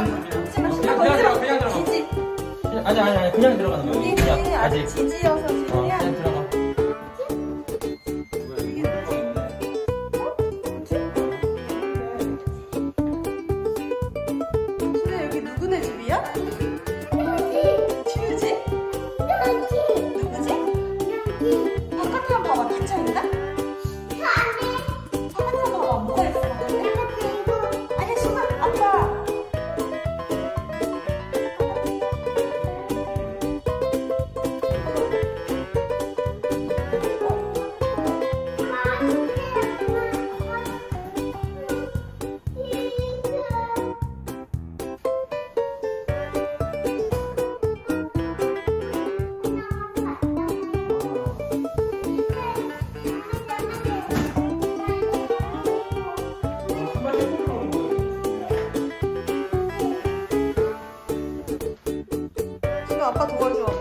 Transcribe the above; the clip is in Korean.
아, 뭐, 그냥 들어 그냥 들어가 지지 아니 아니 아니 그냥 들어가는 거야 그냥 아직 지지여서 어, 지금 어, 그냥 들어가 집이야? 누구지? 누구지? 누구지? 아빠 도와줘.